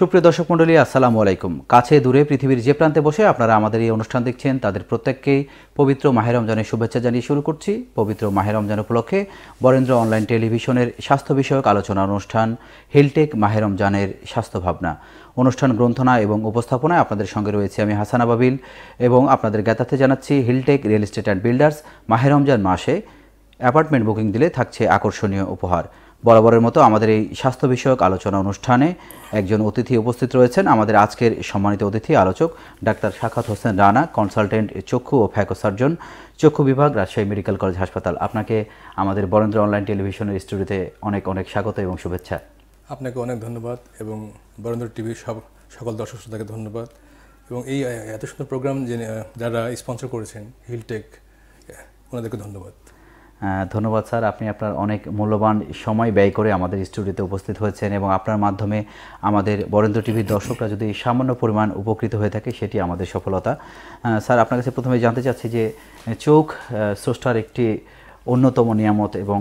সুপ্রিয় দর্শক মণ্ডলী, আসসালামু আলাইকুম। কাছে দূরে পৃথিবীর যে প্রান্তে বসে আপনারা আমাদের এই অনুষ্ঠান দেখছেন, তাদের প্রত্যেককেই পবিত্র মাহের রমজানের শুভেচ্ছা জানিয়ে শুরু করছি। পবিত্র মাহের রমজান উপলক্ষে বরেন্দ্র অনলাইন টেলিভিশনের স্বাস্থ্য বিষয়ক আলোচনা অনুষ্ঠান, হিলটেক মাহের রমজানের স্বাস্থ্য ভাবনা। অনুষ্ঠান গ্রন্থনা এবং উপস্থাপনায় আপনাদের সঙ্গে রয়েছে আমি হাসান আবাবিল এবং আপনাদের জ্ঞাতার্থে জানাচ্ছি Hilltech real estate and builders মাহের রমজান মাসে অ্যাপার্টমেন্ট বুকিং দিলে থাকছে আকর্ষণীয় উপহার। বরাবরের মতো আমাদের এই স্বাস্থ্য বিষয়ক আলোচনা অনুষ্ঠানে একজন অতিথি উপস্থিত রয়েছেন। আমাদের আজকের সম্মানিত অতিথি আলোচক ডাক্তার শাখাত হোসেন রানা, কনসালটেন্ট চক্ষু ও ফ্যাকো সার্জন চক্ষু বিভাগ, রাজশাহী মেডিকেল কলেজ হাসপাতাল। আপনাকে আমাদের বরেন্দ্র অনলাইন টেলিভিশনের স্টুডিওতে অনেক অনেক স্বাগত এবং শুভেচ্ছা। আপনাকে অনেক ধন্যবাদ এবং বরেন্দ্র টিভির সব, সকল দর্শক শ্রোতাকে ধন্যবাদ। এবং এই, এত সুন্দর প্রোগ্রাম যারা স্পন্সর করেছেন, হিলটেক ওনাদেরকে ধন্যবাদ। ধন্যবাদ স্যার। আপনি আপনার অনেক মূল্যবান সময় ব্যয় করে আমাদের স্টুডিওতে উপস্থিত হয়েছেন এবং আপনার মাধ্যমে আমাদের বরেন্দ্র টিভির দর্শকরা যদি সামান্য পরিমাণ উপকৃত হয়ে থাকে, সেটি আমাদের সফলতা। স্যার, আপনার কাছে প্রথমে জানতে চাচ্ছি যে চোখ স্রষ্টার একটি অন্যতম নিয়ামত এবং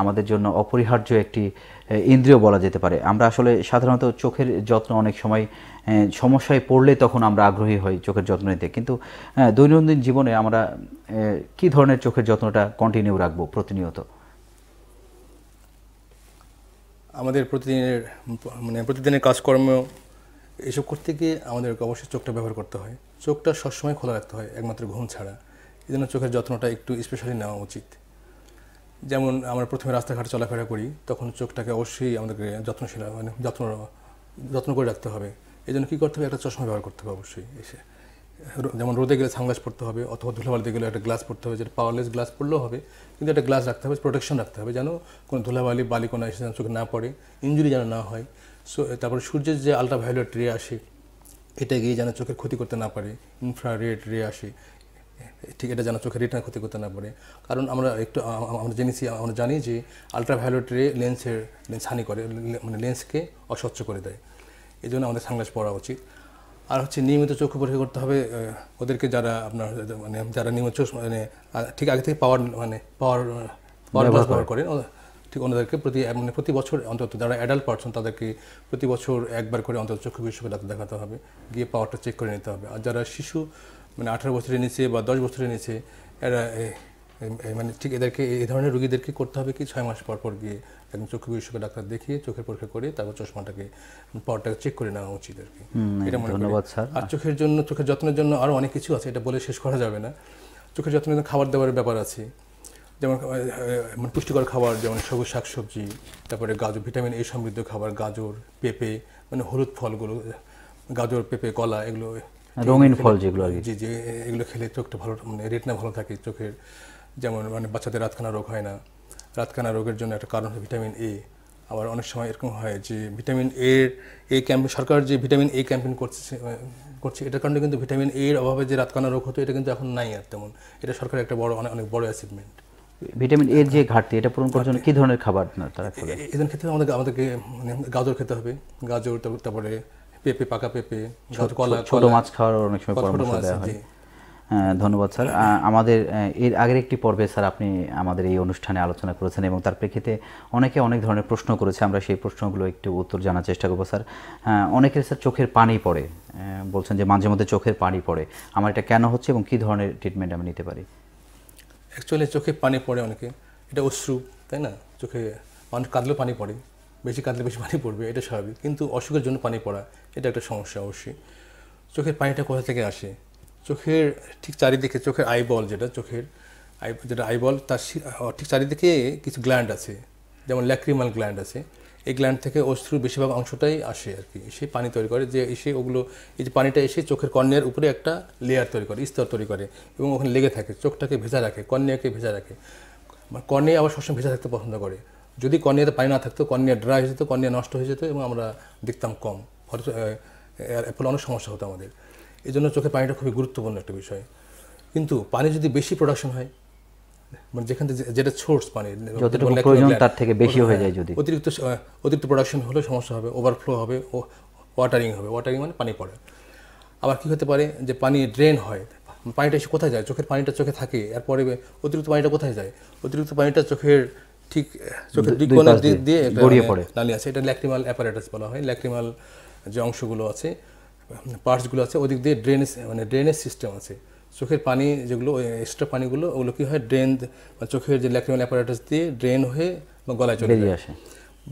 আমাদের জন্য অপরিহার্য একটি ইন্দ্রিয় বলা যেতে পারে। আমরা আসলে সাধারণত চোখের যত্ন অনেক সময় সমস্যায় পড়লে তখন আমরা আগ্রহী হই চোখের যত্ন নিতে। কিন্তু দৈনন্দিন জীবনে আমরা কি ধরনের চোখের যত্নটা কন্টিনিউ রাখব প্রতিনিয়ত? আমাদের প্রতিদিনের মানে প্রতিদিনের কাজকর্ম, এসব করতে গিয়ে আমাদেরকে অবশ্যই চোখটা ব্যবহার করতে হয়। চোখটা সবসময় খোলা রাখতে হয়, একমাত্র ঘুম ছাড়া। এই জন্য চোখের যত্নটা একটু স্পেশালি নেওয়া উচিত। যেমন আমরা প্রথমে রাস্তাঘাট চলাফেরা করি, তখন চোখটাকে অবশ্যই আমাদেরকে যত্নশীল মানে যত্ন যত্ন করে রাখতে হবে। এই জন্য কী করতে হবে? একটা চশমা ব্যবহার করতে হবে অবশ্যই, এসে। যেমন রোদে গেলে সানগ্লাস পড়তে হবে, অথবা ধুলাবালিতে গেলে একটা গ্লাস পড়তে হবে, যেটা পাওয়ারলেস গ্লাস পড়লেও হবে, কিন্তু একটা গ্লাস রাখতে হবে প্রোটেকশন রাখতে হবে, যেন কোনো ধুলাবালি বালি কোনো এসে যেন চোখে না পড়ে ইঞ্জুরি যেন না হয়। সো তারপরে সূর্যের যে আলট্রাভায়োলেট রে আসে, এটা গিয়ে যেন চোখের ক্ষতি করতে না পারে ইনফ্রারেড রে আসে, ঠিক এটা যেন চোখের রেটিনা ক্ষতি করতে না পারে। কারণ আমরা একটু আমরা জেনেছি, আমরা জানি যে আলট্রাভায়োলেট রে লেন্সের লেন্স হানি করে মানে লেন্সকে অস্বচ্ছ করে দেয়। এই জন্য আমাদের সানগ্লাস পরা উচিত। আর হচ্ছে নিয়মিত চক্ষু পরীক্ষা করতে হবে ওদেরকে যারা আপনার মানে যারা নিয়মিত চোখ মানে ঠিক আগে থেকে পাওয়ার মানে পাওয়ার পাওয়ার গ্লাস ব্যবহার করেন। ঠিক ওনাদেরকে প্রতি মানে প্রতি বছর অন্তত যারা অ্যাডাল্ট পারসন তাদেরকে প্রতি বছর একবার করে অন্তত চক্ষু বিশেষজ্ঞ ডাক্তার দেখাতে হবে গিয়ে পাওয়ারটা চেক করে নিতে হবে। আর যারা শিশু মানে আঠারো বছরের নিচে বা দশ বছরের নিচে এরা মানে ঠিক এদেরকে এই ধরনের রোগীদেরকে করতে হবে কি? ছয় মাস পর পর গিয়ে একজন চক্ষু বিশেষজ্ঞ ডাক্তার দেখিয়ে চোখের পরীক্ষা করে তারপর চশমাটাকে পাওয়ারটাকে চেক করে নেওয়া উচিত আর কি। এটা মনে। ধন্যবাদ স্যার। আর চোখের জন্য চোখের যত্নের জন্য আরও অনেক কিছু আছে এটা বলে শেষ করা যাবে না। চোখের যত্নের জন্য খাবার দাবারের ব্যাপার আছে। যেমন মানে পুষ্টিকর খাবার যেমন সবুজ শাকসবজি তারপরে গাজর ভিটামিন এ সমৃদ্ধ খাবার গাজর পেঁপে মানে হলুদ ফলগুলো গাজর পেঁপে কলা এগুলো রঙিন ফল যেগুলো আর কি। জি জি এগুলো খেলে চোখটা ভালো মানে রেটনা ভালো থাকে চোখের। যেমন মানে বাচ্চাদের রাতখানা রোগ হয় না রাতখানা রোগের জন্য একটা কারণ হয় ভিটামিন এ আবার অনেক সময় এরকম হয় যে ভিটামিন এর এ ক্যাম্পেইন সরকার যে ভিটামিন এ ক্যাম্পেন করছে করছে এটার কারণে কিন্তু ভিটামিন এর অভাবে যে রাতকানা রোগ হতো এটা কিন্তু এখন নাই আর তেমন। এটা সরকারের একটা বড় অনেক অনেক বড় অ্যাচিভমেন্ট ভিটামিন এর যে ঘাটতি এটা পূরণ করার জন্য কি ধরনের খাবার না তারা এদের ক্ষেত্রে আমাদের আমাদেরকে মানে গাজর খেতে হবে। গাজর তারপরে পেঁপে পাকা পেঁপে কলা ছোট মাছ খাওয়ার অনেক সময় ছোট পরামর্শ মাছ, দেওয়া। হ্যাঁ, ধন্যবাদ, স্যার। আমাদের এর আগের একটি পর্বে, স্যার, আপনি আমাদের এই অনুষ্ঠানে আলোচনা করেছেন এবং তার প্রেক্ষিতে অনেকে অনেক ধরনের প্রশ্ন করেছে। আমরা সেই প্রশ্নগুলো একটু উত্তর জানার চেষ্টা করব, স্যার। অনেকের স্যার, চোখের পানি পড়ে। বলছেন যে মাঝে মধ্যে চোখের পানি পড়ে। আমার এটা কেন হচ্ছে এবং কি ধরনের ট্রিটমেন্ট আমি নিতে পারি? অ্যাকচুয়ালি চোখে পানি পড়ে অনেকে। এটা অশ্রু, তাই না? চোখে মানুষ কাঁদলেও পানি পড়ে। বেশি কাঁদলে বেশি পানি পড়বে, এটা স্বাভাবিক। কিন্তু অসুখের জন্য পানি পড়া, এটা একটা সমস্যা অবশ্যই। চোখের পানিটা কোথা থেকে আসে? চোখের ঠিক চারিদিকে, চোখের আইবল যেটা, চোখের আই যেটা আইবল তার ঠিক চারিদিকে কিছু গ্ল্যান্ড আছে। যেমন ল্যাক্রিমাল গ্ল্যান্ড আছে। এই গ্ল্যান্ড থেকে অশ্রুর বেশিরভাগ অংশটাই আসে আর কি। এসে পানি তৈরি করে, যে এসে ওগুলো, এই যে পানিটা এসে চোখের কর্ণের উপরে একটা লেয়ার তৈরি করে, স্তর তৈরি করে এবং ওখানে লেগে থাকে, চোখটাকে ভেজা রাখে, কর্নিয়াকে ভেজা রাখে। কর্নিয়া আবার সবসময় ভেজা থাকতে পছন্দ করে। যদি কর্নিয়াতে পানি না থাকতো, কর্নিয়া ড্রাই হয়ে যেত, কর্নিয়া নষ্ট হয়ে যেত এবং আমরা দেখতাম কম। ফলে অনেক সমস্যা হতো আমাদের। এই জন্য চোখের পানিটা খুবই গুরুত্বপূর্ণ একটা বিষয়। কিন্তু পানি যদি বেশি প্রোডাকশন হয় মানে যেখান থেকে যেটা সোর্স পানি তার থেকে বেশিও হয়ে যায় যদি। অতিরিক্ত অতিরিক্ত প্রোডাকশন হলে সমস্যা হবে ওভারফ্লো হবে ও ওয়াটারিং হবে। ওয়াটারিং মানে পানি পড়ে। আবার কি হতে পারে যে পানি ড্রেন হয় পানিটা এসে কোথায় যায়? চোখের পানিটা চোখে থাকে এরপরে অতিরিক্ত পানিটা কোথায় যায়? অতিরিক্ত পানিটা চোখের ঠিক চোখের দুই দিক কোণের দিয়ে দিয়ে গড়িয়ে পড়ে। নালি আছে। এটা ল্যাক্রিমাল অ্যাপারেটাস বলা হয়। ল্যাক্রিমাল যে অংশগুলো আছে পার্টসগুলো আছে ওদিক দিয়ে ড্রেনেজ মানে ড্রেনেজ সিস্টেম আছে। চোখের পানি যেগুলো এক্সট্রা পানিগুলো ওগুলো কী হয়? ড্রেন চোখের যে ল্যাক্রিমাল অ্যাপারেটাস দিয়ে ড্রেন হয়ে বা গলায় চলে যায়। আসে।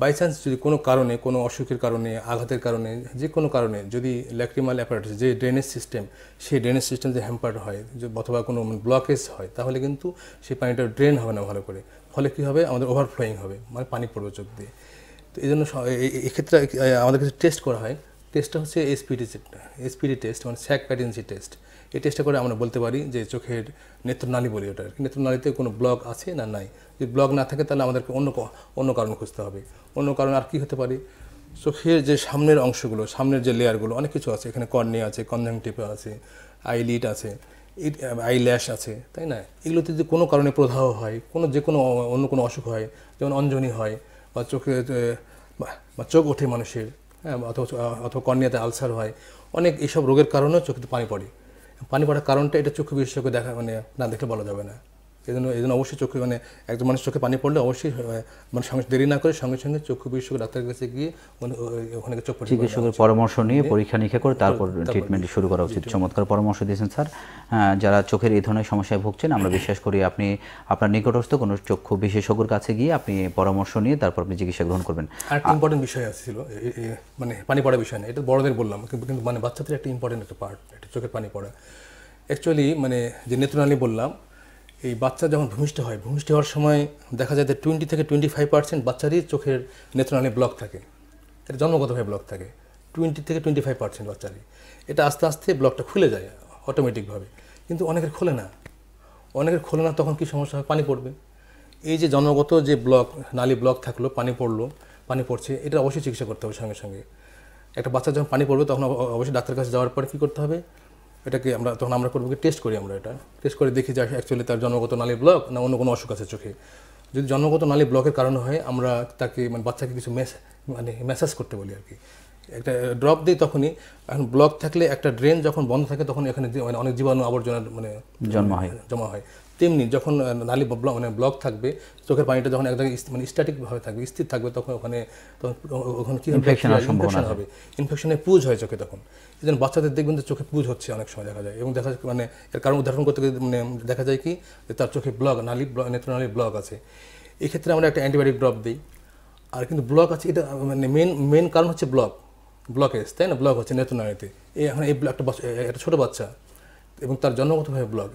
বাই চান্স যদি কোনো কারণে কোনো অসুখের কারণে আঘাতের কারণে যে কোনো কারণে যদি ল্যাক্রিমাল অ্যাপারেটাস যে ড্রেনেজ সিস্টেম সেই ড্রেনেজ সিস্টেম যে হ্যাম্পার হয় অথবা কোনো ব্লকেজ হয় তাহলে কিন্তু সেই পানিটা ড্রেন হবে না ভালো করে। ফলে কী হবে? আমাদের ওভারফ্লোয়িং হবে মানে পানি পড়বে চোখ দিয়ে। তো এই জন্য এক্ষেত্রে আমাদের কাছে টেস্ট করা হয় টেস্টটা হচ্ছে এসপিডি এসপিডি টেস্ট মানে স্যাক প্যাটেন্সি টেস্ট এই টেস্টটা করে আমরা বলতে পারি যে চোখের নেত্রনালী বলি ওটা। নেত্রনালীতে কোনো ব্লক আছে না নাই? যদি ব্লক না থাকে তাহলে আমাদেরকে অন্য অন্য কারণ খুঁজতে হবে। অন্য কারণ আর কি হতে পারে? চোখের যে সামনের অংশগুলো, সামনের যে লেয়ারগুলো অনেক কিছু আছে। এখানে কর্নে আছে কনজাংটিভা আছে আইলিড আছে আই ল্যাশ আছে, তাই না? এগুলোতে যদি কোনো কারণে প্রদাহ হয়, কোনো যে কোনো অন্য কোনো অসুখ হয়, যেমন অঞ্জনি হয় বা চোখে বা- চোখ ওঠে মানুষের অথবা অথবা কর্নিয়াতে আলসার হয়। অনেক এইসব রোগের কারণেও চোখে পানি পড়ে। পানি পড়ার কারণটা এটা চক্ষু বিশেষজ্ঞ দেখা মানে না দেখলে বলা যাবে না। এই জন্য এই জন্য অবশ্যই চোখে মানে একজন মানুষ চোখে পানি পড়লে অবশ্যই মানে সঙ্গে দেরি না করে সঙ্গে সঙ্গে চক্ষু বিশেষজ্ঞ ডাক্তারের কাছে গিয়ে মানে ওখানে চোখ চিকিৎসকের পরামর্শ নিয়ে পরীক্ষা নিরীক্ষা করে তারপর ট্রিটমেন্ট শুরু করা উচিত। চমৎকার পরামর্শ দিয়েছেন স্যার। যারা চোখের এই ধরনের সমস্যায় ভুগছেন আমরা বিশ্বাস করি আপনি আপনার নিকটস্থ কোনো চক্ষু বিশেষজ্ঞর কাছে গিয়ে আপনি পরামর্শ নিয়ে তারপর আপনি চিকিৎসা গ্রহণ করবেন। আর একটা ইম্পর্টেন্ট বিষয় ছিল মানে পানি পড়া বিষয় না এটা বড়দের বললাম কিন্তু কিন্তু মানে বাচ্চাদের একটা ইম্পর্টেন্ট একটা পার্ট এটা চোখের পানি পড়া। অ্যাকচুয়ালি মানে যে নেত্রনালী বললাম এই বাচ্চা যখন ভূমিষ্ঠ হয়, ভূমিষ্ঠ হওয়ার সময় দেখা যায় যে টোয়েন্টি থেকে টোয়েন্টি ফাইভ পার্সেন্ট বাচ্চারই চোখের নেত্রনালী ব্লক থাকে। এটা জন্মগতভাবে ব্লক থাকে। টোয়েন্টি থেকে টোয়েন্টি ফাইভ পার্সেন্ট বাচ্চারই। এটা আস্তে আস্তে ব্লকটা খুলে যায় অটোমেটিকভাবে কিন্তু অনেকের খোলে না। অনেকের খোলে না, তখন কি সমস্যা হয়? পানি পড়বে। এই যে জন্মগত যে ব্লক নালী ব্লক থাকল, পানি পড়ল, পানি পড়ছে, এটা অবশ্যই চিকিৎসা করতে হবে সঙ্গে সঙ্গে। একটা বাচ্চা যখন পানি পড়বে, তখন অবশ্যই ডাক্তারের কাছে যাওয়ার পরে কী করতে হবে? এটাকে আমরা তখন আমরা করব টেস্ট করি আমরা এটা। টেস্ট করে দেখি যে অ্যাকচুয়ালি তার জন্মগত নালী ব্লক না অন্য কোনো অসুখ আছে চোখে। যদি জন্মগত নালী ব্লকের কারণে হয় আমরা তাকে মানে বাচ্চাকে কিছু মেস মানে ম্যাসাজ করতে বলি আর কি। একটা ড্রপ দিই তখনই এখন ব্লক থাকলে একটা ড্রেন যখন বন্ধ থাকে তখন এখানে মানে অনেক জীবাণু আবর্জনার মানে জন্ম হয়। জমা হয়। তেমনি যখন নালী মানে ব্লক থাকবে চোখের পানিটা যখন এক জায়গায় মানে স্ট্যাটিক ভাবে থাকবে স্থির থাকবে তখন ওখানে তখন ওখানে কি ইনফেকশন হবে। ইনফেকশনে পুজ হয় চোখে তখন। এই জন্য বাচ্চাদের দেখবেন যে চোখে পুজ হচ্ছে অনেক সময় দেখা যায়। এবং দেখা যায় মানে এর কারণ উদাহরণ করতে গেলে মানে দেখা যায় কি যে তার চোখে ব্লক নালী ব্লক নেত্রনালীর ব্লক আছে। এই ক্ষেত্রে আমরা একটা অ্যান্টিবায়োটিক ড্রপ দিই। আর কিন্তু ব্লক আছে এটা মানে মেন মেন কারণ হচ্ছে ব্লক। ব্লকেজ তাই না? ব্লক হচ্ছে নেত্রনালীতে। এই এখন এই ব্লকটা একটা ছোটো বাচ্চা। এবং তার জন্মগতভাবে ব্লক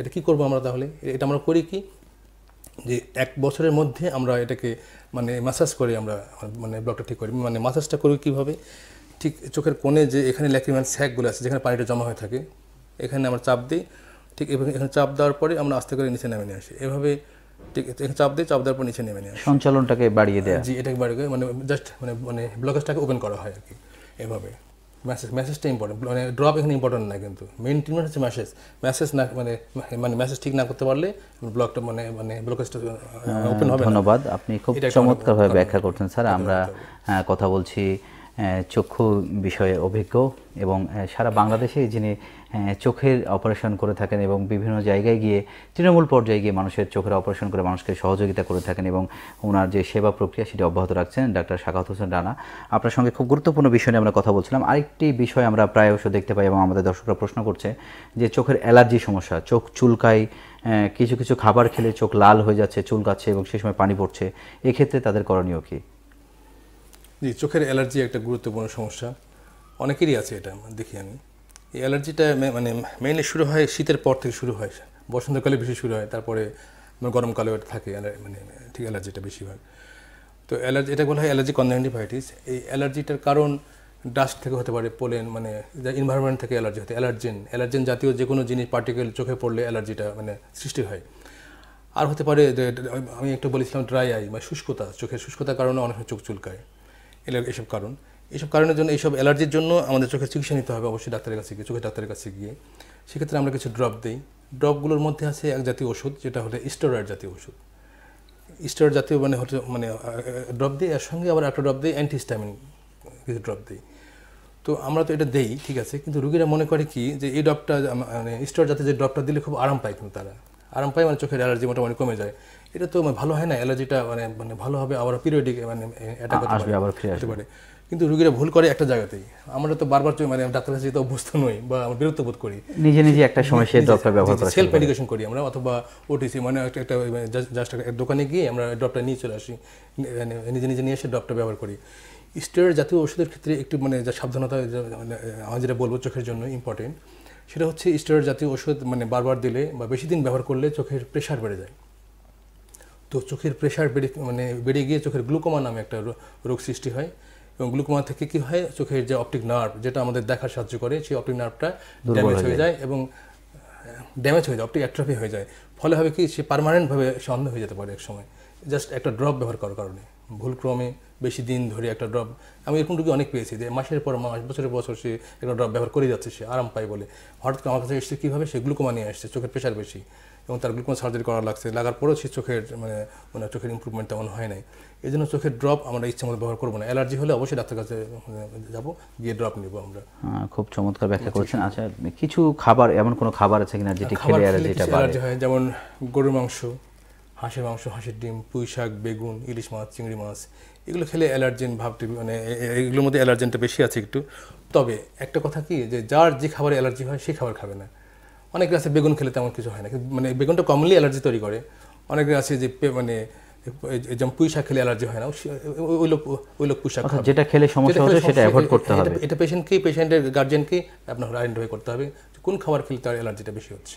এটা কী করব আমরা তাহলে? এটা আমরা করি কি? যে এক বছরের মধ্যে আমরা এটাকে মানে মাসাজ করে আমরা মানে ব্লকটা ঠিক করি। মানে মাসাজটা করি কীভাবে? ঠিক চোখের কোণে যে এখানে ল্যাক্রিমাল স্যাকগুলো আছে যেখানে পানিটা জমা হয়ে থাকে এখানে আমরা চাপ দিই। ঠিক এভাবে এখানে চাপ দেওয়ার পরে আমরা আস্তে করে নিচে নেমে নিয়ে আসি। এভাবে ঠিক এখানে চাপ দিই চাপ দেওয়ার পর নিচে নেমে নিয়ে আসি। সঞ্চালনটাকে বাড়িয়ে দেয়া। জি এটাকে বাড়ি করে মানে জাস্ট মানে মানে ব্লকেজটাকে ওপেন করা হয় আর কি। এভাবে। মেসেজ মেসেজটা ইম্পর্টেন্ট মানে ড্রপ এখানে ইম্পর্টেন্ট না কিন্তু। মেন ট্রিটমেন্ট হচ্ছে মেসেজ মেসেজ না মানে মানে মেসেজ ঠিক না করতে পারলে ব্লকটা মানে মানে ব্লকেজটা ওপেন হবে ধন্যবাদ। আপনি খুব চমৎকারভাবে ব্যাখ্যা করছেন স্যার। আমরা কথা বলছি চক্ষু বিষয়ে অভিজ্ঞ এবং সারা বাংলাদেশে যিনি চোখের অপারেশন করে থাকেন এবং বিভিন্ন জায়গায় গিয়ে, তৃণমূল পর্যায়ে গিয়ে মানুষের চোখের অপারেশন করে মানুষকে সহযোগিতা করে থাকেন এবং ওনার যে সেবা প্রক্রিয়া সেটি অব্যাহত রাখছেন ডাক্তার শাকাত হোসেন রানা। আপনার সঙ্গে খুব গুরুত্বপূর্ণ বিষয় নিয়ে আমরা কথা বলছিলাম। আরেকটি বিষয় আমরা প্রায়শ দেখতে পাই এবং আমাদের দর্শকরা প্রশ্ন করছে যে চোখের অ্যালার্জি সমস্যা, চোখ চুলকায় কিছু কিছু খাবার খেলে চোখ লাল হয়ে যাচ্ছে চুলকাচ্ছে এবং সেই সময় পানি পড়ছে, এক্ষেত্রে তাদের করণীয় কি? জি, চোখের অ্যালার্জি একটা গুরুত্বপূর্ণ সমস্যা। অনেকেরই আছে এটা, দেখি আমি। এই অ্যালার্জিটা মানে মেইনলি শুরু হয় শীতের পর থেকে শুরু হয়। বসন্তকালে বেশি শুরু হয়, তারপরে মানে গরমকালেও এটা থাকে মানে ঠিক অ্যালার্জিটা বেশি হয়। তো অ্যালার্জি, এটা বলা হয় অ্যালার্জি কনজাংটিভাইটিস এই অ্যালার্জিটার কারণ ডাস্ট থেকে হতে পারে পোলেন মানে ইনভায়রনমেন্ট থেকে অ্যালার্জি হতে, অ্যালার্জেন। অ্যালার্জেন জাতীয় যে কোনো জিনিস পার্টিকেল চোখে পড়লে অ্যালার্জিটা মানে সৃষ্টি হয়। আর হতে পারে আমি একটু বলেছিলাম ড্রাই আই বা শুষ্কতা, চোখের শুষ্কতার কারণে অনেক চোখ চুলকায়। এসব কারণ। এইসব কারণের জন্য এইসব অ্যালার্জির জন্য আমাদের চোখের চিকিৎসা নিতে হবে অবশ্যই ডাক্তারের কাছে গিয়ে, চোখের ডাক্তারের কাছে গিয়ে। সেক্ষেত্রে আমরা কিছু ড্রপ দিই। ড্রপগুলোর মধ্যে আছে এক জাতীয় ওষুধ, যেটা হলো স্টেরয়েড জাতীয় ওষুধ। স্টেরয়েড জাতীয় মানে হচ্ছে মানে ড্রপ দিই এর সঙ্গে আবার একটা ড্রপ দিই, অ্যান্টিস্টামিন কিছু ড্রপ দিই। তো আমরা তো এটা দেই, ঠিক আছে, কিন্তু রুগীরা মনে করে কি, যে এই ড্রপটা মানে স্টেরয়েড জাতীয় যে ড্রপটা দিলে খুব আরাম পায় কিন্তু তারা। আরাম পায় মানে চোখের অ্যালার্জি মোটামুটি কমে যায়। এটা তো মানে ভালো হয় না অ্যালার্জিটা মানে মানে ভালো হবে আবার পিরিয়ডিক মানে অ্যাটাক আসবে আবার ফিরে আসতে পারে। কিন্তু রুগীরা ভুল করে একটা জায়গাতেই। আমরা তো বারবার মানে ডাক্তার কাছে যেতে অভ্যস্ত নই বা আমরা বিরক্ত বোধ করি। নিজে নিজে একটা সময় সেই ড্রপটা ব্যবহার করা সেলফ মেডিকেশন করি। আমরা অথবা ওটিসি মানে একটা একটা জাস্ট দোকানে গিয়ে আমরা ড্রপটা নিয়ে চলে আসি। মানে নিজে নিজে নিয়ে এসে ড্রপটা ব্যবহার করি। স্টেরয়েড জাতীয় ওষুধের ক্ষেত্রে একটু মানে যা সাবধানতা মানে আমি যেটা বলব চোখের জন্য ইম্পর্টেন্ট সেটা হচ্ছে স্টেরয়েড জাতীয় ওষুধ মানে বারবার দিলে বা বেশি দিন ব্যবহার করলে চোখের প্রেশার বেড়ে যায়। তো চোখের প্রেশার বেড়ে মানে বেড়ে গিয়ে চোখের গ্লুকোমা নামে একটা রোগ সৃষ্টি হয়। এবং গ্লুকোমা থেকে কি হয়? চোখের যে অপটিক নার্ভ যেটা আমাদের দেখার সাহায্য করে সেই অপটিক নার্ভটা ড্যামেজ হয়ে যায়। এবং ড্যামেজ হয়ে যায় অপটিক অ্যাট্রফি হয়ে যায়। ফলে হবে কি? সে পার্মানেন্টভাবে সে অন্ধ হয়ে যেতে পারে এক সময়। জাস্ট একটা ড্রপ ব্যবহার করার কারণে। ভুলক্রমে বেশি দিন ধরে একটা ড্রপ আমি এরকম রুগী অনেক পেয়েছি যে মাসের পর মাস বছরের বছর সে একটা ড্রপ ব্যবহার করে যাচ্ছে সে আরাম পায় বলে। হঠাৎ করে আমার কাছে এসছে কীভাবে? সে গ্লুকোমা নিয়ে আসছে চোখের প্রেশার বেশি। এবং তার গ্লুকোমা সার্জারি করা লাগছে লাগার পরেও সে চোখের মানে মানে চোখের ইম্প্রুভমেন্ট তেমন হয় নাই। এই জন্য চোখের ড্রপ আমরা ইচ্ছা মতো ব্যবহার করব না। অ্যালার্জি হলে অবশ্যই ডাক্তার কাছে যাব গিয়ে ড্রপ নিবো আমরা। খুব চমৎকার ব্যাখ্যা করেছেন। আচ্ছা কিছু খাবার এমন কোনো খাবার আছে কিনা যেটি খেলে অ্যালার্জিটা অ্যালার্জি হয় যেমন গরুর মাংস হাঁসের মাংস হাঁসের ডিম পুঁই শাক বেগুন ইলিশ মাছ চিংড়ি মাছ এগুলো খেলে অ্যালার্জেন ভাবটি মানে এগুলোর মধ্যে অ্যালার্জেনটা বেশি আছে একটু। তবে একটা কথা কি যে যার যে খাবারে অ্যালার্জি হয় সেই খাবার খাবে না। অনেকে আছে বেগুন খেলে তেমন কিছু হয় না। মানে বেগুনটা কমনলি অ্যালার্জি তৈরি করে। অনেকে আছে যে মানে যেমন পুঁইশাক খেলে অ্যালার্জি হয় না ওই- লোক ওই লোক পুঁই শাক অর্থাৎ খাবে। যেটা খেলে সমস্যা হচ্ছে সেটা অ্যাভয়েড করতে এটা- হবে। এটা পেশেন্টকে পেশেন্টের গার্জিয়ানকে আপনার আইডেন্টিফাই করতে হবে কোন খাবার খেলে তার অ্যালার্জিটা বেশি হচ্ছে।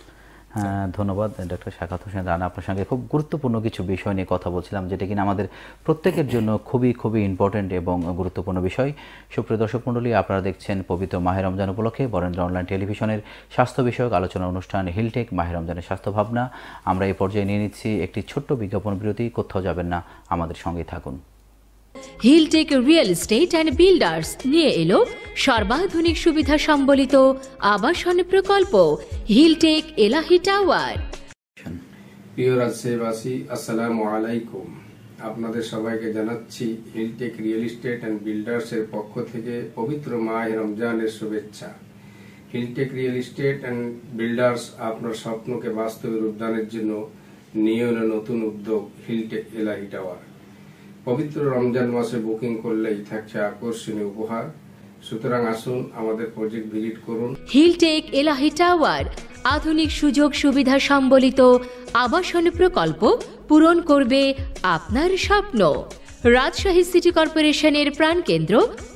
ধন্যবাদ ডক্টর শাখাত হোসেন রানা আপনার সঙ্গে খুব গুরুত্বপূর্ণ কিছু বিষয় নিয়ে কথা বলছিলাম, যেটা কিনা আমাদের প্রত্যেকের জন্য খুবই খুবই ইম্পর্টেন্ট এবং গুরুত্বপূর্ণ বিষয়। সুপ্রিয় দর্শক মণ্ডলী, আপনারা দেখছেন পবিত্র মাহের রমজান উপলক্ষে বরেন্দ্র অনলাইন টেলিভিশনের স্বাস্থ্য বিষয়ক আলোচনা অনুষ্ঠান হিলটেক মাহের রমজানের স্বাস্থ্য ভাবনা। আমরা এই পর্যায়ে নিয়ে নিচ্ছি একটি ছোট্ট বিজ্ঞাপন বিরতি, কোথাও যাবেন না, আমাদের সঙ্গে থাকুন। Hilltech real estate and builders নিয়ে এলো। সর্বাধুনিক সুবিধা সম্বলিত আবাসন প্রকল্প। হিলটেক এলাহি টাওয়ার প্রিয় রাজশাহীবাসী আসসালামু আলাইকুম। আপনাদের সবাইকে জানাচ্ছি হিলটেক রিয়েল এস্টেট অ্যান্ড বিল্ডার্সের পক্ষ থেকে পবিত্র মাহ রমজানের শুভেচ্ছা। Hilltech real estate and builders আপনার স্বপ্নকে বাস্তবে রূপদানের জন্য নিয়ে নতুন উদ্যোগ। হিলটেক এলাহি টাওয়ার পবিত্র রমজান মাসে বুকিং করলেই থাকছে আকর্ষণীয় উপহার। সুতরাং আসুন আমাদের প্রজেক্ট ভিজিট করুন। হিলটেক এলাহি টাওয়ার, আধুনিক সুযোগ সুবিধা সম্বলিত আবাসন প্রকল্প পূরণ করবে আপনার স্বপ্ন। রাজশাহী সিটি কর্পোরেশনের প্রাণকেন্দ্র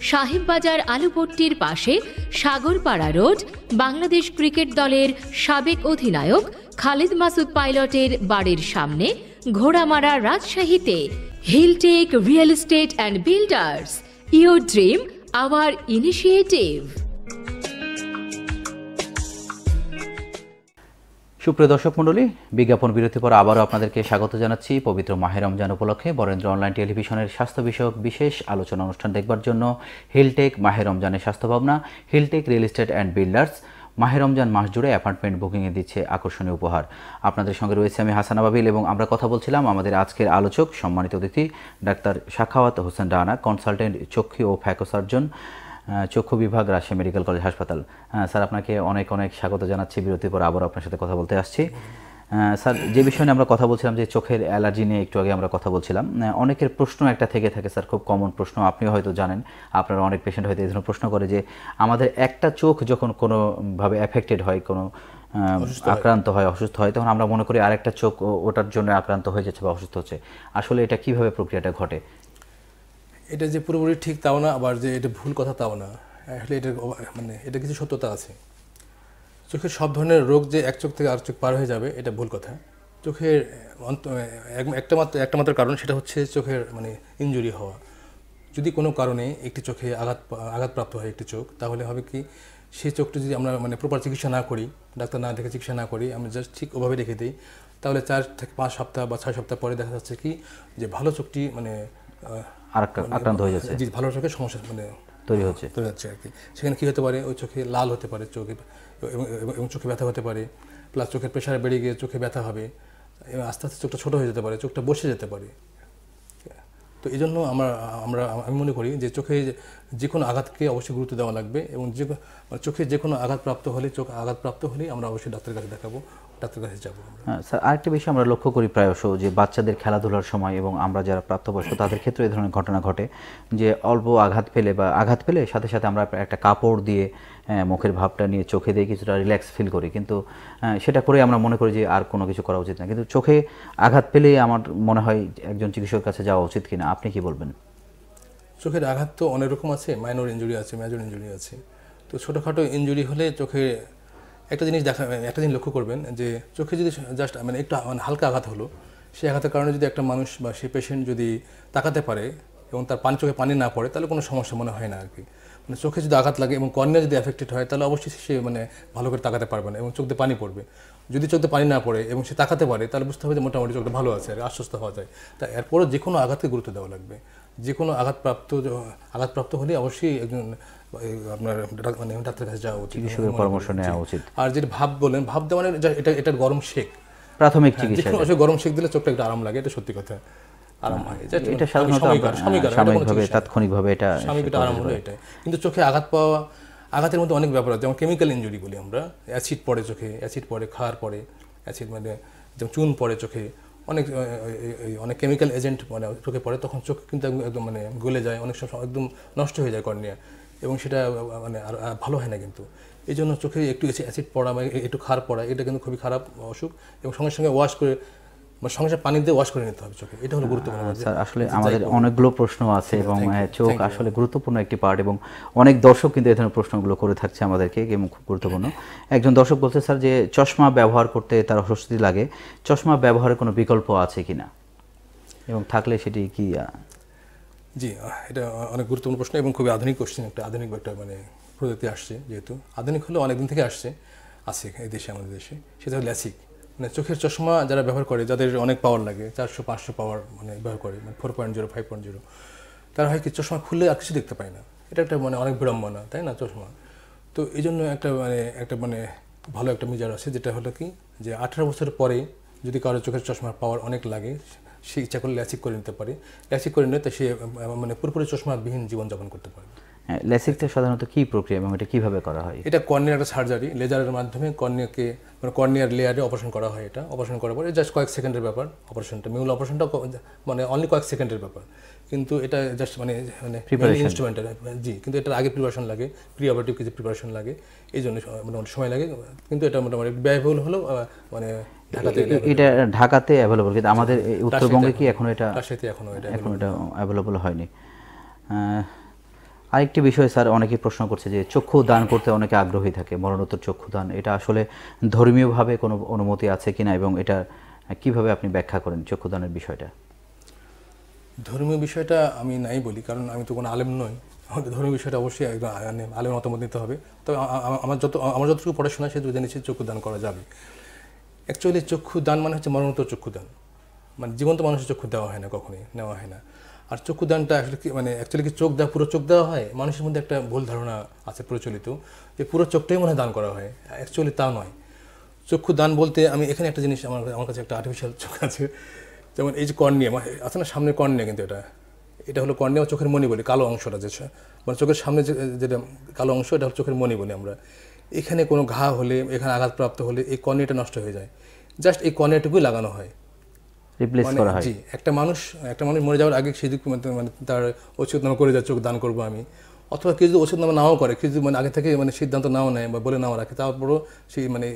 সাহেববাজার আলুপট্টির পাশে সাগরপাড়া রোড, বাংলাদেশ ক্রিকেট দলের সাবেক অধিনায়ক খালিদ মাসুদ পাইলটের বাড়ির সামনে ঘোড়ামারা রাজশাহীতে। Hilltech real estate and builders your dream our initiative সুপ্রিয় দর্শক মণ্ডলী, বিজ্ঞাপন বিরতি পর আবারও আপনাদেরকে স্বাগত জানাচ্ছি পবিত্র মাহের রমজান উপলক্ষে বরেন্দ্র অনলাইন টেলিভিশনের স্বাস্থ্য বিষয়ক বিশেষ আলোচনা অনুষ্ঠান দেখবার জন্য হিলটেক মাহের রমজানের স্বাস্থ্য ভাবনা, Hilltech real estate and builders. মাহের রমজান মাস জুড়ে অ্যাপার্টমেন্ট বুকিংয়ে দিচ্ছে আকর্ষণীয় উপহার। আপনাদের সঙ্গে রয়েছে আমি হাসান আবাবিল এবং আমরা কথা বলছিলাম আমাদের আজকের আলোচক সম্মানিত অতিথি, ডাক্তার শাখাওয়াত হোসেন রানা, কনসালটেন্ট চক্ষু ও ফ্যাকোসার্জন চক্ষু বিভাগ, রাজশাহী মেডিকেল কলেজ হাসপাতাল। স্যার, আপনাকে অনেক অনেক স্বাগত জানাচ্ছি। বিরতির পর আবার আপনার সাথে কথা বলতে আসছি। স্যার যে বিষয় নিয়ে আমরা কথা বলছিলাম যে চোখের অ্যালার্জি নিয়ে একটু আগে আমরা কথা বলছিলাম অনেকের প্রশ্ন একটা থেকে থাকে স্যার খুব কমন প্রশ্ন আপনিও হয়তো জানেন আপনারা অনেক পেশেন্ট হয়তো এই ধরনের প্রশ্ন করে যে আমাদের একটা চোখ যখন কোনোভাবে অ্যাফেক্টেড হয় কোনো আক্রান্ত হয় অসুস্থ হয় তখন আমরা মনে করি আরেকটা চোখ ওটার জন্য আক্রান্ত হয়ে যাচ্ছে বা অসুস্থ হচ্ছে। আসলে এটা কীভাবে প্রক্রিয়াটা ঘটে? এটা যে পুরোপুরি ঠিক তাও না আবার যে এটা ভুল কথা তাও না। আসলে এটা মানে এটা কিছু সত্যতা আছে। চোখের সব ধরনের রোগ যে এক চোখ থেকে আর চোখ পার হয়ে যাবে এটা ভুল কথা। চোখের একটা মাত্র একটা মাত্র কারণ সেটা হচ্ছে চোখের মানে ইনজুরি হওয়া। যদি কোনো কারণে একটি চোখে আঘাত আঘাতপ্রাপ্ত হয় একটি চোখ তাহলে হবে কি সেই চোখটি যদি আমরা মানে প্রপার চিকিৎসা না করি ডাক্তার না দেখে চিকিৎসা না করি আমরা জাস্ট ঠিক ওভাবে রেখে দিই তাহলে চার থেকে পাঁচ সপ্তাহ বা ছয় সপ্তাহ পরে দেখা যাচ্ছে কি যে ভালো চোখটি মানে আর আক্রান্ত হয়ে যাচ্ছে। জি ভালো চোখের সমস্যা মানে তৈরি হচ্ছে। তৈরি হচ্ছে আর কি। সেখানে কী হতে পারে? ওই চোখে লাল হতে পারে চোখে এবং- চোখে ব্যথা হতে পারে। প্লাস চোখের প্রেশার বেড়ে গিয়ে চোখে ব্যথা হবে। এবং আস্তে আস্তে চোখটা ছোটো হয়ে যেতে পারে, চোখটা বসে যেতে পারে। তো এই জন্য আমরা আমরা আমি মনে করি যে চোখে যে কোনো আঘাতকে অবশ্যই গুরুত্ব দেওয়া লাগবে এবং যে চোখে যে কোনো আঘাতপ্রাপ্ত হলে চোখ আঘাতপ্রাপ্ত হলে আমরা অবশ্যই ডাক্তারের কাছে দেখাবো। ডাক্তার কাছে যাব হ্যাঁ, স্যার আরেকটা বিষয় আমরা লক্ষ্য করি প্রায়শ যে বাচ্চাদের খেলাধুলার সময় এবং আমরা যারা প্রাপ্তবয়স্ক তাদের ক্ষেত্রে এই ধরনের ঘটনা ঘটে যে অল্প আঘাত পেলে বা আঘাত পেলে সাথে সাথে আমরা একটা কাপড় দিয়ে আহ, মুখের ভাবটা নিয়ে চোখে দিয়ে কিছুটা রিল্যাক্স ফিল করি। কিন্তু সেটা করে আমরা মনে করি যে আর কোনো কিছু করা উচিত না। কিন্তু চোখে আঘাত পেলে আমার মনে হয় একজন চিকিৎসকের কাছে যাওয়া উচিত কিনা আপনি কি বলবেন? চোখের আঘাত তো অনেক রকম আছে মাইনর ইঞ্জুরি আছে মেজর ইঞ্জুরি আছে। তো ছোটোখাটো ইঞ্জুরি হলে চোখে একটা জিনিস দেখা, একটা জিনিস লক্ষ্য করবেন যে চোখে যদি জাস্ট মানে একটু মানে হালকা আঘাত হলো সেই আঘাতের কারণে যদি একটা মানুষ বা সেই পেশেন্ট যদি তাকাতে পারে এবং তার পানি চোখে পানি না পড়ে, তাহলে কোনো সমস্যা মনে হয় না আর কি মানে চোখে যদি আঘাত লাগে এবং কর্নিয়া যদি এফেক্টেড হয়, তাহলে অবশ্যই সে মানে ভালো করে তাকাতে পারবে না এবং চোখ দিয়ে পানি পড়বে। যদি চোখ দিয়ে পানি না পড়ে এবং সে তাকাতে পারে, তাহলে বুঝতে হবে যে মোটামুটি চোখটা ভালো আছে, আর আশ্বস্ত হওয়া যায়। তা এরপরও যে কোনো আঘাতকে গুরুত্ব দেওয়া লাগবে। যে কোনো আঘাতপ্রাপ্ত আঘাতপ্রাপ্ত হলে অবশ্যই একজন আপনার মানে ডাক্তারের কাছে যাওয়া উচিত। চিকিৎসকের পরামর্শ নেওয়া উচিত। আর যেটা ভাব বলেন ভাব দেওয়া মানে এটা এটা গরম শেক। প্রাথমিক হ্যাঁ, চিকিৎসা গরম শেক দিলে চোখটা একটু আরাম লাগে এটা সত্যি কথা। আরাম হয়। এটা সাময়িকভাবে তাৎক্ষণিকভাবে আরাম হলো কিন্তু চোখে আঘাত পাওয়া আঘাতের মধ্যে অনেক ব্যাপার আছে। যেমন কেমিক্যাল ইঞ্জুরি বলি আমরা। অ্যাসিড পড়ে চোখে অ্যাসিড পড়ে খাওয়ার পরে অ্যাসিড মানে যেমন চুন পড়ে চোখে। অনেক অনেক কেমিক্যাল এজেন্ট মানে চোখে পড়ে, তখন চোখ কিন্তু একদম- মানে গলে যায়, অনেক সময় একদম নষ্ট হয়ে যায় কর্নিয়া এবং সেটা মানে আর ভালো হয় না কিন্তু। এই জন্য চোখে একটু অ্যাসিড পড়া বা একটু খার পড়া, এটা কিন্তু খুবই খারাপ অসুখ। এবং সঙ্গে সঙ্গে ওয়াশ করে মানে সঙ্গে দিয়ে ওয়াশ করে নিতে হবে চোখে। এটা হলো গুরুত্বপূর্ণ স্যার আসলে আমাদের অনেকগুলো প্রশ্ন আছে এবং চোখ আসলে গুরুত্বপূর্ণ একটি পার্ট এবং অনেক দর্শক কিন্তু এই ধরনের প্রশ্নগুলো করে থাকছে আমাদেরকে এবং খুব গুরুত্বপূর্ণ। একজন দর্শক বলছে স্যার যে চশমা ব্যবহার করতে তার অস্বস্তি লাগে চশমা ব্যবহারের কোনো বিকল্প আছে কিনা? এবং থাকলে সেটি কি জি এটা অনেক গুরুত্বপূর্ণ প্রশ্ন এবং খুবই আধুনিক কোশ্চেন একটা আধুনিক একটা মানে প্রযুক্তি আসছে যেহেতু। আধুনিক হলেও অনেকদিন থেকে আসছে আছে এই দেশে আমাদের দেশে। সেটা হলো ল্যাসিক। মানে চোখের চশমা যারা ব্যবহার করে, যাদের অনেক পাওয়ার লাগে, চারশো, পাঁচশো পাওয়ার মানে ব্যবহার করে মানে four point zero five point zero তারা হয় কি চশমা খুললে আর কিছু দেখতে পায় না। এটা একটা মানে অনেক বিড়ম্বনা, তাই না, চশমা? তো এই জন্য একটা মানে একটা মানে ভালো একটা মেজার আছে, যেটা হলো কি যে আঠারো বছর পরে যদি কারও চোখের চশমার পাওয়ার অনেক লাগে, সে ইচ্ছা করলে ল্যাসিক করে নিতে পারে। ল্যাসিক করে নিলে তো সে মানে পুরোপুরি চশমাবিহীন জীবনযাপন করতে পারে হ্যাঁ, ল্যাসিকটা সাধারণত কি প্রক্রিয়া এবং এটা কীভাবে করা হয়? এটা কর্নিয়ার সার্জারি লেজারের মাধ্যমে কর্নিয়াকে মানে কর্নিয়ার লেয়ারে অপারেশন করা হয় এটা। অপারেশন করার পরে জাস্ট কয়েক সেকেন্ডের ব্যাপার অপারেশনটা। মিউল অপারেশনটা মানে অনলি কয়েক সেকেন্ডের ব্যাপার। কিন্তু এটা জাস্ট মানে মানে ইনস্ট্রুমেন্টের জি কিন্তু এটার আগে প্রিপারেশন লাগে প্রি অপারেটিভ কিছু প্রিপারেশন লাগে এই জন্য মোটামুটি সময় লাগে কিন্তু এটা মোটামুটি ব্যয়বহুল হলেও মানে ঢাকাতে এটা ঢাকাতে অ্যাভেলেবল কিন্তু আমাদের উত্তরবঙ্গে কি এখন এটা এখনও এটা এখন এটা অ্যাভেলেবল হয়নি। আরেকটি বিষয় স্যার অনেকেই প্রশ্ন করছে যে চক্ষু দান করতে অনেকে আগ্রহী থাকে, মরণোত্তর চক্ষু দান, এটা আসলে ধর্মীয়ভাবে কোনো অনুমতি আছে কিনা এবং এটা কীভাবে আপনি ব্যাখ্যা করেন চক্ষু দানের বিষয়টা? ধর্মীয় বিষয়টা আমি নাই বলি, কারণ আমি তো কোনো আলেম নই। আমাদের ধর্মীয় বিষয়টা অবশ্যই একদম আলেমের মতামত নিতে হবে। তবে আমার যত, আমার যতটুকু পড়াশোনা সেটুকু জেনেছি চক্ষু দান করা যাবে। অ্যাকচুয়ালি চক্ষু দান মানে হচ্ছে মরণোত্তর চক্ষু দান। মানে জীবন্ত মানুষের চক্ষু দেওয়া হয় না, কখনোই নেওয়া হয় না। আর চক্ষু দানটা আসলে কি মানে অ্যাকচুয়ালি কি চোখ দেওয়া, পুরো চোখ দেওয়া হয়? মানুষের মধ্যে একটা ভুল ধারণা আছে প্রচলিত, যে পুরো চোখটাই মনে হয় দান করা হয়। অ্যাকচুয়ালি তা নয়। চক্ষু দান বলতে আমি এখানে একটা জিনিস আমার আমার কাছে একটা আর্টিফিশিয়াল চোখ আছে। যেমন এই যে কর্নিয়া আছে না সামনে কর্নিয়া কিন্তু এটা? এটা হলো কর্নিয়া চোখের মণি বলি, কালো অংশটা যে মানে চোখের সামনে যেটা কালো অংশ, এটা হলো চোখের মণি বলি আমরা। এখানে কোনো ঘা হলে, এখানে আঘাতপ্রাপ্ত হলে এই কর্নিয়াটা নষ্ট হয়ে যায়। জাস্ট এই কর্নিয়াটুকুই লাগানো হয়। রিপ্লেস মানে করা হয়। জি একটা মানুষ একটা মানুষ মরে যাওয়ার আগে সে মানে- মানে তার ওষুধ নামা করে যায় চোখ দান করব আমি। অথবা কেউ যদি ওষুধ নামা নাও করে কেউ যদি মানে আগে থেকে মানে সিদ্ধান্ত নাও নেয় বা বলে নাও রাখে তারপরও সে মানে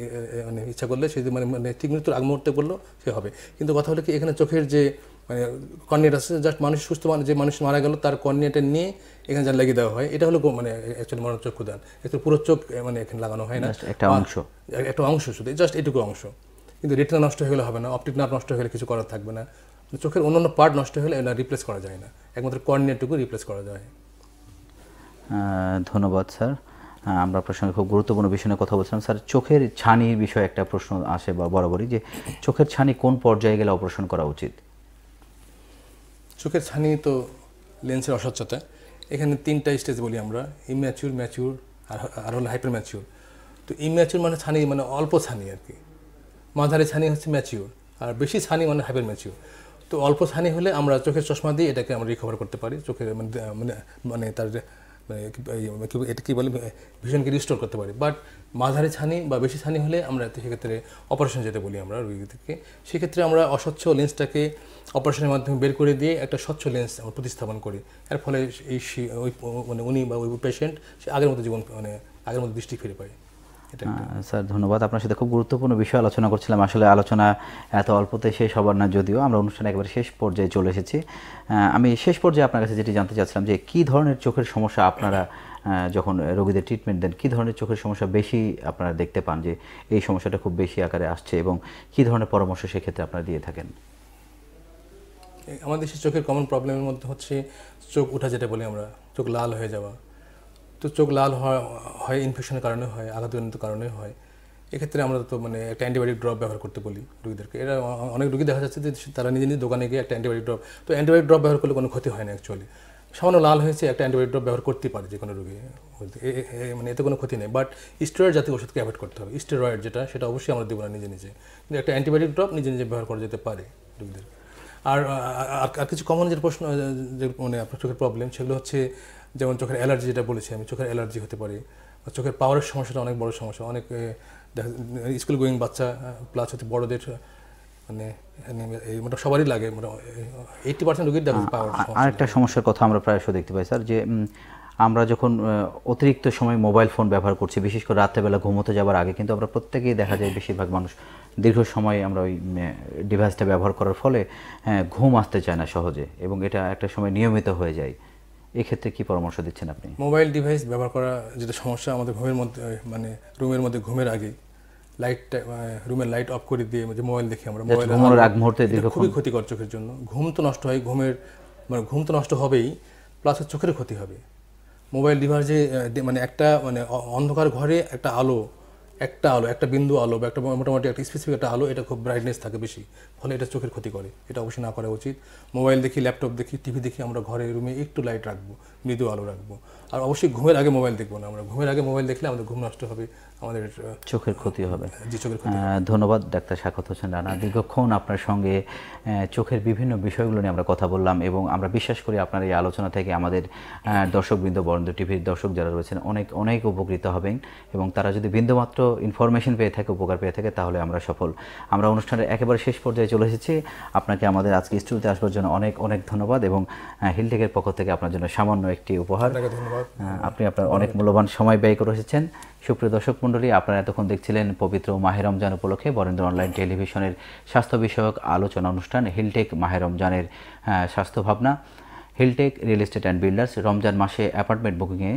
মানে ইচ্ছা করলে সে মানে মানে ঠিক মৃত্যুর আগ মুহূর্তে করল সে হবে। কিন্তু কথা হলো কি এখানে চোখের যে মানে কর্নিয়াটা আছে জাস্ট মানুষ সুস্থ মানুষ যে মানুষ মারা গেল তার কর্নিয়াটা নিয়ে এখানে যা লাগিয়ে দেওয়া হয় এটা হলো মানে অ্যাকচুয়ালি মরণ চক্ষু দান একটু পুরো চোখ মানে এখানে লাগানো হয় না। একটা অংশ। একটা অংশ শুধু জাস্ট এটুকু অংশ। কিন্তু রেটিনা নষ্ট হয়ে গেলে হবে না অপটিক নার্ভ নষ্ট হয়ে গেলে কিছু করার থাকবে না। চোখের অন্যান্য পার্ট নষ্ট হলে এটা রিপ্লেস করা যায় না। একমাত্র কর্নিয়াটুকু রিপ্লেস করা যায়। ধন্যবাদ স্যার। আমরা আপনার সঙ্গে খুব গুরুত্বপূর্ণ বিষয় নিয়ে কথা বলছিলাম। স্যার চোখের ছানির বিষয়ে একটা প্রশ্ন আসে বা বরাবরই যে চোখের ছানি কোন পর্যায়ে গেলে অপারেশন করা উচিত? চোখের ছানি তো লেন্সের অস্বচ্ছতা। এখানে তিনটা স্টেজ বলি আমরা ইম্যাচিউর ম্যাচিউর আর আর হলো হাইপার ম্যাচিউর তো ইম্যাচিউর মানে ছানি মানে অল্প ছানি আর কি। মাঝারি ছানি হচ্ছে ম্যাচিওর আর বেশি ছানি মানে হাইপার ম্যাচিওর তো অল্প ছানি হলে আমরা চোখের চশমা দিয়ে এটাকে আমরা রিকভার করতে পারি, চোখের মানে মানে মানে তার মানে কি- এটা কী বলে ভিশনকে রিস্টোর করতে পারি। বাট মাঝারি ছানি বা বেশি ছানি হলে আমরা সেক্ষেত্রে অপারেশন যেতে বলি আমরা রোগীদেরকে সেক্ষেত্রে আমরা অস্বচ্ছ লেন্সটাকে অপারেশনের মাধ্যমে বের করে দিয়ে একটা স্বচ্ছ লেন্স আমরা প্রতিস্থাপন করি। এর ফলে এই ওই মানে উনি বা ওই পেশেন্ট সে আগের মতো জীবন মানে আগের মতো দৃষ্টি ফিরে পায়। স্যার ধন্যবাদ। আপনার সাথে খুব গুরুত্বপূর্ণ বিষয় আলোচনা করছিলাম। আসলে আলোচনা এত অল্পতে শেষ হবার না যদিও আমরা অনুষ্ঠানে একেবারে শেষ পর্যায়ে চলে এসেছি। আমি শেষ পর্যায়ে আপনার কাছে যেটি জানতে চাচ্ছিলাম যে কী ধরনের চোখের সমস্যা আপনারা যখন রোগীদের ট্রিটমেন্ট দেন কী ধরনের চোখের সমস্যা বেশি আপনারা দেখতে পান যে এই সমস্যাটা খুব বেশি আকারে আসছে এবং কী ধরনের পরামর্শ সেক্ষেত্রে আপনারা দিয়ে থাকেন? আমাদের দেশের চোখের কমন প্রবলেমের মধ্যে হচ্ছে চোখ উঠা যেটা বলি আমরা চোখ লাল হয়ে যাওয়া। তো চোখ লাল হয় ইনফেকশনের কারণে হয়, আঘাতজনিত কারণে হয়। এক্ষেত্রে আমরা তো মানে একটা অ্যান্টিবায়োটিক ড্রপ ব্যবহার করতে বলি রুগীদেরকে। এরা অনেক রুগী দেখা যাচ্ছে যে তারা নিজে নিজে দোকানে গিয়ে একটা অ্যান্টিবায়োটিক ড্রপ তো অ্যান্টিবায়োটিক ড্রপ ব্যবহার করলে কোনো ক্ষতি হয় না অ্যাকচুয়ালি সামান্য লাল হয়েছে একটা অ্যান্টিবায়োটিক ড্রপ ব্যবহার করতেই পারে যে কোনো রোগী মানে এতে কোনো ক্ষতি নেই। বাট স্টেরয়েড জাতীয় ওষুধকে অ্যাভয়েড করতে হবে। স্টেরয়েড যেটা, সেটা অবশ্যই আমরা দেবো না নিজে নিজে। কিন্তু একটা অ্যান্টিবায়োটিক ড্রপ নিজে নিজে ব্যবহার করা যেতে পারে রুগীদের। আর আর আর কিছু কমন যে প্রশ্ন, যে মানে আপনার চোখের প্রবলেম সেগুলো হচ্ছে যেমন চোখের অ্যালার্জি যেটা বলেছি আমি চোখের অ্যালার্জি হতে পারে বা চোখের পাওয়ারের সমস্যাটা অনেক বড় সমস্যা। অনেক স্কুল গোয়িং বাচ্চা প্লাস হচ্ছে বড়দের মানে মানে এই মোটা সবারই লাগে এইটি পার্সেন্ট রোগীর দেখা পাওয়ার আরেকটা সমস্যার কথা আমরা প্রায়শ দেখতে পাই স্যার যে আমরা যখন অতিরিক্ত সময় মোবাইল ফোন ব্যবহার করছি বিশেষ করে রাত্রেবেলা ঘুমোতে যাওয়ার আগে কিন্তু আমরা প্রত্যেকেই দেখা যায় বেশিরভাগ মানুষ দীর্ঘ সময় আমরা ওই ডিভাইসটা ব্যবহার করার ফলে হ্যাঁ, ঘুম আসতে চায় না সহজে এবং এটা একটা সময় নিয়মিত হয়ে যায়। এক্ষেত্রে কি পরামর্শ দিচ্ছেন আপনি? মোবাইল ডিভাইস ব্যবহার করা যেটা সমস্যা আমাদের ঘুমের মধ্যে মানে রুমের মধ্যে ঘুমের আগে লাইটটা রুমের লাইট অফ করে দিয়ে যে মোবাইল দেখি আমরা মোবাইল ঘুমানোর আগ মুহূর্তে খুবই ক্ষতিকর চোখের জন্য। ঘুম তো নষ্ট হয় ঘুমের মানে ঘুম তো নষ্ট হবেই প্লাস চোখের ক্ষতি হবে। মোবাইল ডিভাইসে মানে একটা মানে অন্ধকার ঘরে একটা আলো একটা আলো, একটা বিন্দু আলো বা একটা মোটামুটি একটা স্পেসিফিক একটা আলো, এটা খুব ব্রাইটনেস থাকে বেশি। ফলে এটা চোখের ক্ষতি করে। এটা অবশ্যই না করা উচিত। মোবাইল দেখি ল্যাপটপ দেখি টিভি দেখি, আমরা ঘরে রুমে একটু লাইট রাখব, মৃদু আলো রাখব। আর অবশ্যই ঘুমের আগে মোবাইল দেখব না আমরা। ঘুমের আগে মোবাইল দেখলে আমাদের ঘুম নষ্ট হবে। আমাদের চোখের ক্ষতি হবে। ধন্যবাদ ডাক্তার শাকত হোসেন রানা। দীর্ঘক্ষণ আপনার সঙ্গে চোখের বিভিন্ন বিষয়গুলো নিয়ে আমরা কথা বললাম এবং আমরা বিশ্বাস করি আপনার এই আলোচনা থেকে আমাদের দর্শকবৃন্দ বরেন্দ্র টিভির দর্শক যারা রয়েছেন অনেক অনেক উপকৃত হবেন এবং তারা যদি বিন্দুমাত্র ইনফরমেশন পেয়ে থাকে উপকার পেয়ে থাকে তাহলে আমরা সফল। আমরা অনুষ্ঠানের একেবারে শেষ পর্যায়ে চলে এসেছি। আপনাকে আমাদের আজকে স্টুডিওতে আসবার জন্য অনেক অনেক ধন্যবাদ এবং হিলটেকের পক্ষ থেকে আপনার জন্য সামান্য একটি উপহার। আপনি আপনার অনেক মূল্যবান সময় ব্যয় করে এসেছেন। সুপ্রিয় দর্শক মণ্ডলী আপনারা এতক্ষণ দেখছিলেন পবিত্র মাহে রমজান উপলক্ষে বরেন্দ্র অনলাইন টেলিভিশনের স্বাস্থ্য বিষয়ক আলোচনা অনুষ্ঠান, হিলটেক মাহে রমজানের স্বাস্থ্য ভাবনা। Hilltech real estate and builders Ramzan মাসে অ্যাপার্টমেন্ট বুকিংয়ে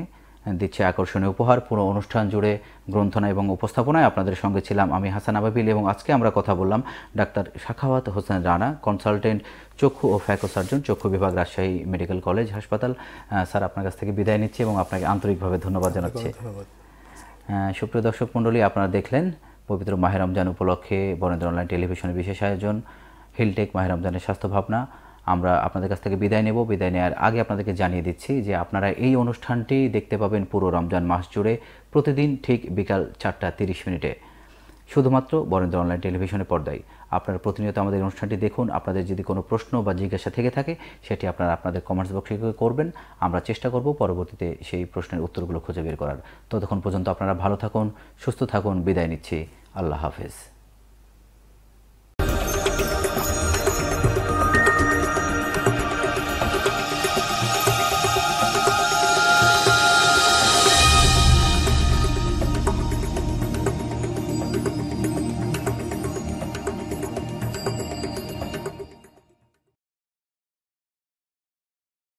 দিচ্ছে আকর্ষণীয় উপহার। পুরো অনুষ্ঠান জুড়ে গ্রন্থনা এবং উপস্থাপনায় আপনাদের সঙ্গে ছিলাম আমি হাসান আবাবিল এবং আজকে আমরা কথা বললাম ডাক্তার শাখাওয়াত হোসেন রানা, কনসালটেন্ট চক্ষু ও ফ্যাকো সার্জন, চক্ষু বিভাগ রাজশাহী মেডিকেল কলেজ হাসপাতাল। স্যার, আপনার কাছ থেকে বিদায় নিচ্ছি এবং আপনাকে আন্তরিকভাবে ধন্যবাদ জানাচ্ছি। ধন্যবাদ। সুপ্রিয় দর্শক মণ্ডলী, আপনারা দেখলেন পবিত্র মাহে রমজান উপলক্ষে বরেন্দ্র অনলাইন টেলিভিশনের বিশেষ আয়োজন, হিলটেক মাহে রমজানের স্বাস্থ্য ভাবনা। আমরা আপনাদের কাছ থেকে বিদায় নেব। বিদায় নেওয়ার আগে আপনাদেরকে জানিয়ে দিচ্ছি যে আপনারা এই অনুষ্ঠানটি দেখতে পাবেন পুরো রমজান মাস জুড়ে, প্রতিদিন ঠিক বিকাল চারটা তিরিশ মিনিটে। শুধুমাত্র বরেন্দ্র অনলাইন টেলিভিশনের পর্দায়। আপনারা প্রতিনিয়ত আমাদের অনুষ্ঠানটি দেখুন। আপনাদের যদি কোনো প্রশ্ন বা জিজ্ঞাসা থেকে থাকে, সেটি আপনারা আপনাদের কমেন্টস বক্সে করবেন। আমরা চেষ্টা করব পরবর্তীতে সেই প্রশ্নের উত্তরগুলো খুঁজে বের করার। ততক্ষণ পর্যন্ত আপনারা ভালো থাকুন, সুস্থ থাকুন। বিদায় নিচ্ছি। আল্লাহ হাফেজ।